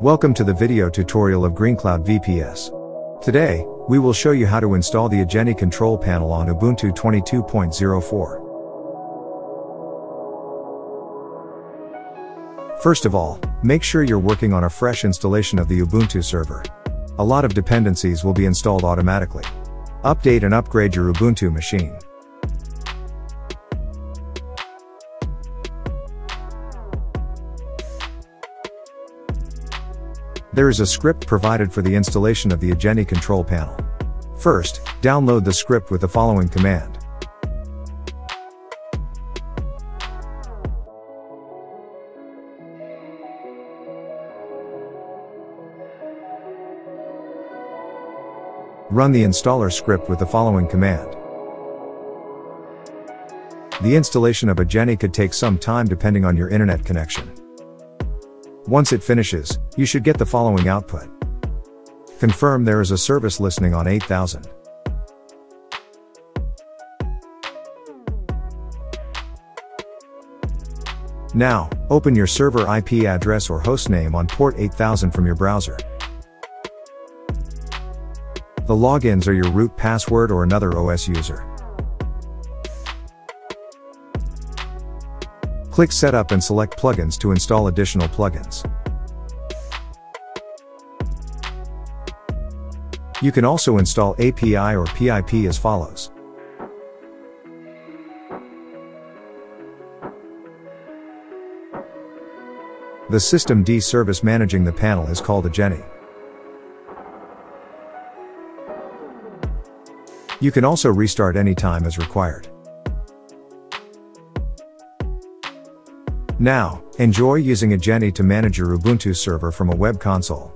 Welcome to the video tutorial of GreenCloud VPS. Today, we will show you how to install the Ajenti control panel on Ubuntu 22.04. First of all, make sure you're working on a fresh installation of the Ubuntu server. A lot of dependencies will be installed automatically. Update and upgrade your Ubuntu machine. There is a script provided for the installation of the Ajenti control panel. First, download the script with the following command. Run the installer script with the following command. The installation of Ajenti could take some time depending on your internet connection. Once it finishes, you should get the following output. Confirm there is a service listening on 8000. Now, open your server IP address or hostname on port 8000 from your browser. The logins are your root password or another OS user. Click Setup and select Plugins to install additional plugins. You can also install API or PIP as follows. The systemd service managing the panel is called Ajenti. You can also restart anytime as required. Now, enjoy using Ajenti to manage your Ubuntu server from a web console.